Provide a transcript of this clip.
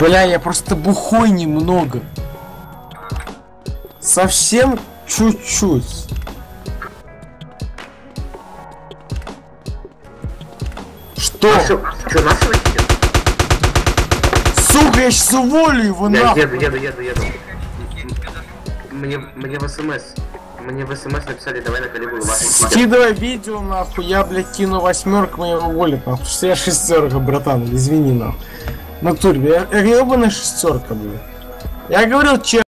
Бля, я просто бухой немного. Совсем чуть-чуть. Что? Что, что? Сука, я сейчас уволю его Я нахуй. еду, еду, еду, еду. Мне, мне в СМС. Мне в СМС написали, давай на ваши Скидывай видео нахуй, я, блядь, кину восьмерку, меня уволят, нахуй. Что я шестерка, братан, извини, нахуй. Натуре, я, я ебаная шестерка, блядь. Я говорил, че